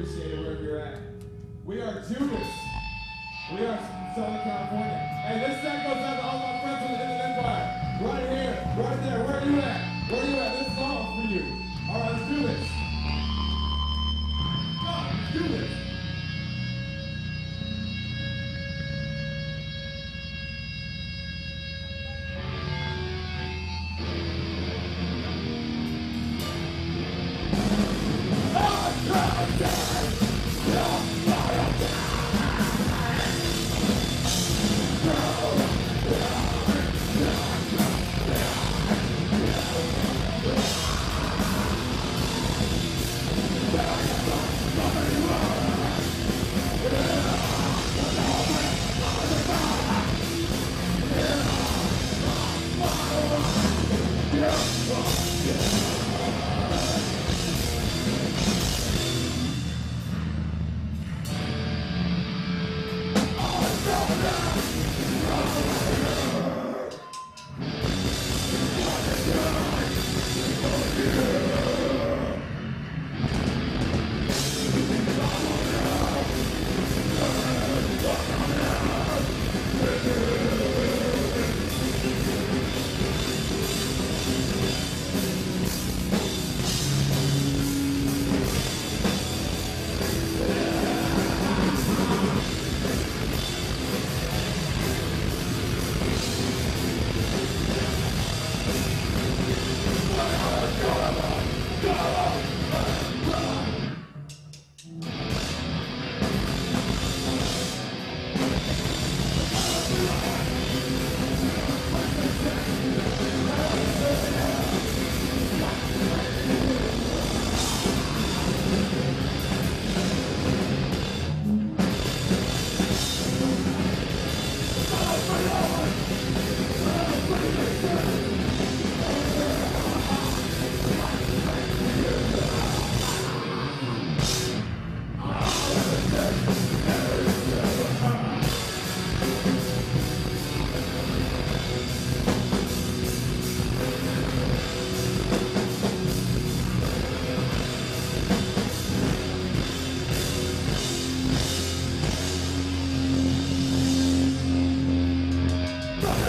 appreciate it wherever you're at. We are Judas. We are Southern California. And this set goes out to all my friends in the Inland Empire. Right here, right there. Where are you at? Where are you at? Yeah!